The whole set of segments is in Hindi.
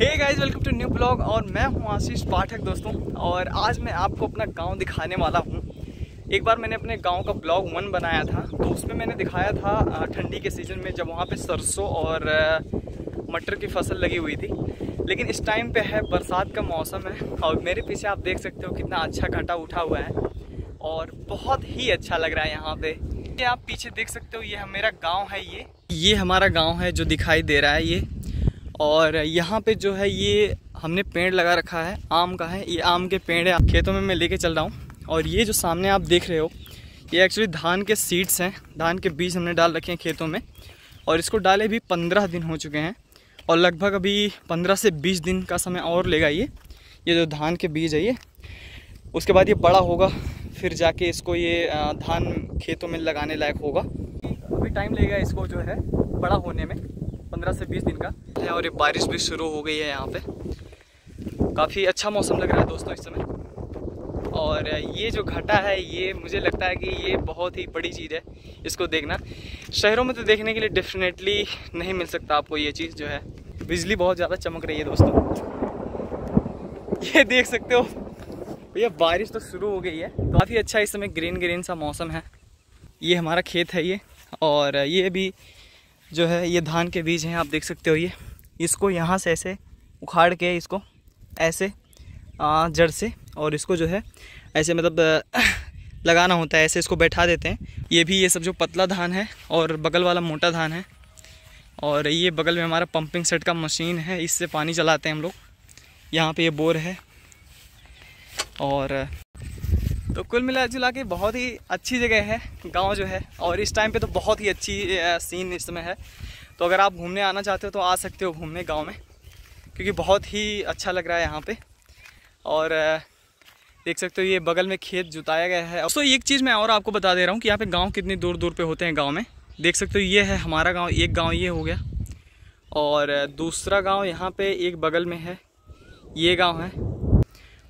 Hey guys welcome to new blog और मैं हूँ आशीष पाठक दोस्तों और आज मैं आपको अपना गाँव दिखाने वाला हूँ। एक बार मैंने अपने गाँव का ब्लॉग वन बनाया था तो उसमें मैंने दिखाया था ठंडी के सीज़न में जब वहाँ पे सरसों और मटर की फ़सल लगी हुई थी। लेकिन इस टाइम पे है, बरसात का मौसम है और मेरे पीछे आप देख सकते हो कितना अच्छा घटा उठा हुआ है और बहुत ही अच्छा लग रहा है यहाँ पे। आप पीछे देख सकते हो, ये मेरा गाँव है ये। ये हमारा गाँव है जो दिखाई दे रहा है ये। और यहाँ पे जो है ये हमने पेड़ लगा रखा है, आम का है, ये आम के पेड़ है। खेतों में मैं लेके चल रहा हूँ। और ये जो सामने आप देख रहे हो, ये एक्चुअली धान के सीड्स हैं। धान के बीज हमने डाल रखे हैं खेतों में। और इसको डाले भी पंद्रह दिन हो चुके हैं। और लगभग अभी पंद्रह से बीस दिन का समय और लेगा ये। ये जो धान के बीज है ये। उसके बाद ये बड़ा होगा, फिर जाके इसको ये धान खेतों में लगाने लायक होगा। अभी टाइम लेगा इसको जो है बड़ा होने में। पंद्रह से बीस दिन का। है और ये बारिश भी शुरू हो गई है यहाँ पे। काफ़ी अच्छा मौसम लग रहा है दोस्तों इस समय। और ये जो घाटा है, ये मुझे लगता है कि ये बहुत ही बड़ी चीज़ है। इसको देखना। शहरों में तो देखने के लिए डेफिनेटली नहीं मिल सकता आपको ये चीज़ जो है। बिजली बहुत ज़्यादा चमक रही है दोस्तों। ये देख सकते हो। भैया, बारिश तो शुरू हो गई है। काफ़ी अच्छा इस समय ग्रीन ग्रीन सा मौसम है। ये हमारा खेत है ये। और ये भी जो है, ये धान के बीज हैं, आप देख सकते हो ये। इसको यहाँ से ऐसे उखाड़ के इसको ऐसे जड़ से और इसको जो है, ऐसे मतलब लगाना होता है, ऐसे इसको बैठा देते हैं। ये भी ये सब जो पतला धान है और बगल वाला मोटा धान है। और ये बगल में हमारा पंपिंग सेट का मशीन है, इससे पानी चलाते हैं हम लोग। यहाँ पे ये बोर है। और तो कुल मिला जुला के बहुत ही अच्छी जगह है, गाँव जो है। और इस टाइम पे तो बहुत ही अच्छी सीन इस समय है। तो अगर आप घूमने आना चाहते हो तो आ सकते हो घूमने गाँव में, क्योंकि बहुत ही अच्छा लग रहा है यहाँ पे। और देख सकते हो ये बगल में खेत जुताया गया है। तो एक चीज़ मैं और आपको बता दे रहा हूँ कि यहाँ पे गाँव कितनी दूर दूर पर होते हैं गाँव में। देख सकते हो ये है हमारा गाँव, एक गाँव ये हो गया। और दूसरा गाँव यहाँ पर एक बगल में है, ये गाँव है।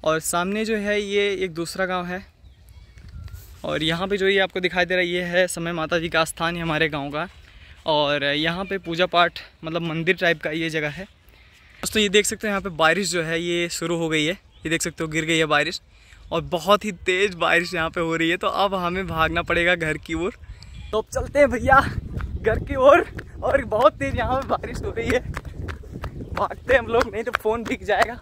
और सामने जो है ये एक दूसरा गाँव है। और यहाँ पे जो ये आपको दिखाई दे रहा है ये है समय माता जी का स्थान है हमारे गाँव का। और यहाँ पे पूजा पाठ मतलब मंदिर टाइप का ये जगह है। दोस्तों ये देख सकते हो यहाँ पे बारिश जो है ये शुरू हो गई है। ये देख सकते हो गिर गई है बारिश। और बहुत ही तेज़ बारिश यहाँ पे हो रही है तो अब हमें भागना पड़ेगा घर की ओर। तो अब चलते हैं भैया घर की ओर और, बहुत तेज़ यहाँ पे बारिश हो रही है। भागते हैं हम लोग नहीं तो फ़ोन बिक जाएगा।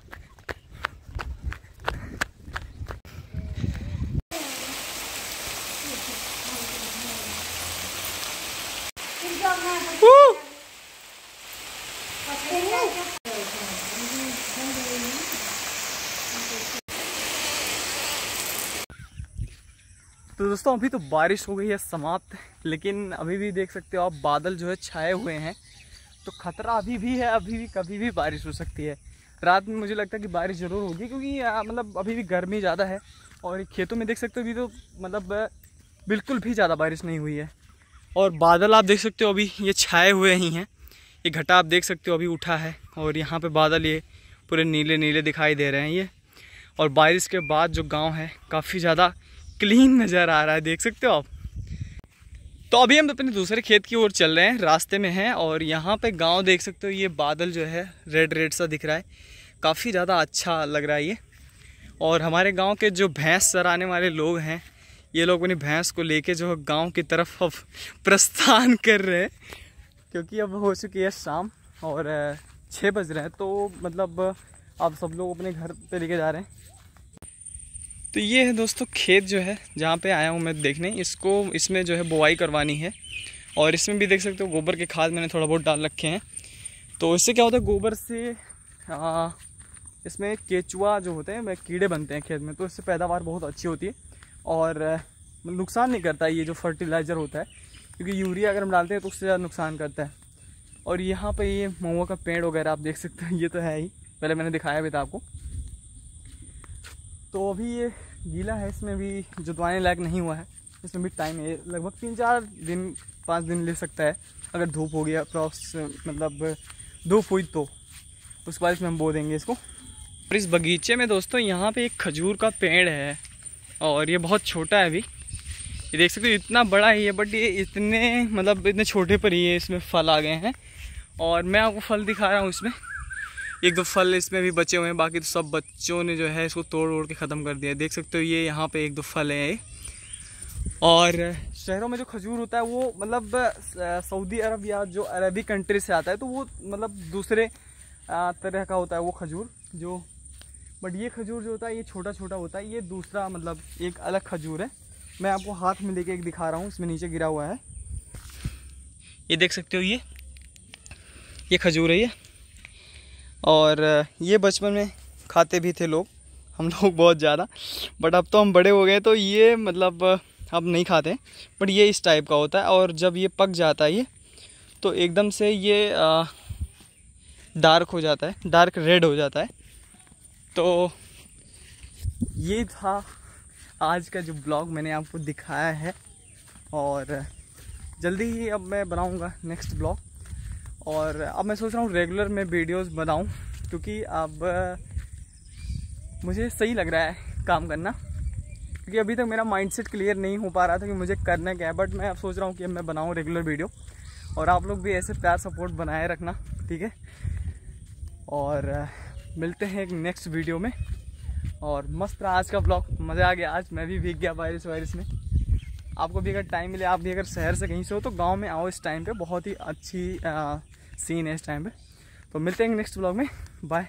तो दोस्तों, अभी तो बारिश हो गई है समाप्त, लेकिन अभी भी देख सकते हो आप, बादल जो है छाए हुए हैं। तो खतरा अभी भी है, अभी भी, कभी भी बारिश हो सकती है। रात में मुझे लगता है कि बारिश ज़रूर होगी, क्योंकि मतलब अभी भी गर्मी ज़्यादा है। और खेतों में देख सकते हो, अभी तो मतलब बिल्कुल भी ज़्यादा बारिश नहीं हुई है। और बादल आप देख सकते हो अभी ये छाए हुए ही हैं। ये घटा आप देख सकते हो अभी उठा है और यहाँ पे बादल ये पूरे नीले नीले दिखाई दे रहे हैं ये। और बारिश के बाद जो गाँव है, काफ़ी ज़्यादा क्लीन नज़र आ रहा है, देख सकते हो आप। तो अभी हम अपने दूसरे खेत की ओर चल रहे हैं, रास्ते में हैं और यहाँ पे गाँव देख सकते हो, ये बादल जो है रेड रेड सा दिख रहा है। काफ़ी ज़्यादा अच्छा लग रहा है ये। और हमारे गाँव के जो भैंस चराने वाले लोग हैं ये लोग अपनी भैंस को लेके जो है गाँव की तरफ़ अब प्रस्थान कर रहे हैं। क्योंकि अब हो चुकी है शाम और छः बज रहे हैं तो मतलब अब सब लोग अपने घर पे लेके जा रहे हैं। तो ये है दोस्तों खेत जो है जहाँ पे आया हूँ मैं देखने। इसको इसमें जो है बुआई करवानी है। और इसमें भी देख सकते हो गोबर के खाद मैंने थोड़ा बहुत डाल रखे हैं। तो इससे क्या होता है गोबर से आ, इसमें केचुआ जो होते हैं कीड़े बनते हैं खेत में तो इससे पैदावार बहुत अच्छी होती है। और नुकसान नहीं करता ये जो फर्टिलाइज़र होता है, क्योंकि यूरिया अगर हम डालते हैं तो उससे ज़्यादा नुकसान करता है। और यहाँ पे ये महुआ का पेड़ वगैरह आप देख सकते हैं, ये तो है ही। पहले मैंने दिखाया भी था आपको। तो अभी ये गीला है, इसमें भी जुतवाने लायक नहीं हुआ है। इसमें भी टाइम है लगभग तीन चार दिन, पाँच दिन ले सकता है। अगर धूप हो गया अप्रॉक्स मतलब धूप हुई तो। उसके बाद इसमें हम बो देंगे इसको। और इस बगीचे में दोस्तों, यहाँ पे एक खजूर का पेड़ है। और ये बहुत छोटा है अभी। ये देख सकते हो, इतना बड़ा ही है बट ये इतने मतलब इतने छोटे पर ही है इसमें फल आ गए हैं। और मैं आपको फल दिखा रहा हूँ इसमें। एक दो फल इसमें भी बचे हुए हैं, बाकी तो सब बच्चों ने जो है इसको तोड़ ओड़ के ख़त्म कर दिया देख सकते हो, ये यहाँ पे एक दो फल हैं और शहरों में जो खजूर होता है, वो मतलब सऊदी अरब या जो अरबी कंट्री से आता है तो वो मतलब दूसरे तरह का होता है वो खजूर, जो बट ये खजूर जो होता है, ये छोटा छोटा होता है। ये दूसरा मतलब एक अलग खजूर है। मैं आपको हाथ में लेके एक दिखा रहा हूँ, इसमें नीचे गिरा हुआ है। ये देख सकते हो, ये। ये खजूर है ये। और, ये बचपन में खाते भी थे लोग, हम लोग बहुत ज़्यादा। बट अब तो हम बड़े हो गए तो ये मतलब अब नहीं खाते। बट ये इस टाइप का होता है, और जब ये पक जाता है ये तो एकदम से ये डार्क हो जाता है डार्क रेड हो जाता है। तो ये था आज का जो ब्लॉग मैंने आपको दिखाया है। और जल्दी ही अब मैं बनाऊँगा नेक्स्ट ब्लॉग और अब मैं सोच रहा हूँ रेगुलर मैं वीडियोस बनाऊँ, क्योंकि अब मुझे सही लग रहा है काम करना। क्योंकि अभी तक मेरा माइंडसेट क्लियर नहीं हो पा रहा था कि मुझे करना क्या है बट मैं अब सोच रहा हूँ कि अब मैं बनाऊँ रेगुलर वीडियो और आप लोग भी ऐसे प्यार सपोर्ट बनाए रखना, ठीक है? और मिलते हैं एक नेक्स्ट वीडियो में। और मस्त रहा आज का ब्लॉग मज़ा आ गया आज। मैं भी भीग गया वायरस वायरस में। आपको भी अगर टाइम मिले आप भी अगर शहर से कहीं से हो तो गाँव में आओ इस टाइम पे। बहुत ही अच्छी आ, सीन है इस टाइम पे। तो मिलते हैं नेक्स्ट ब्लॉग में। बाय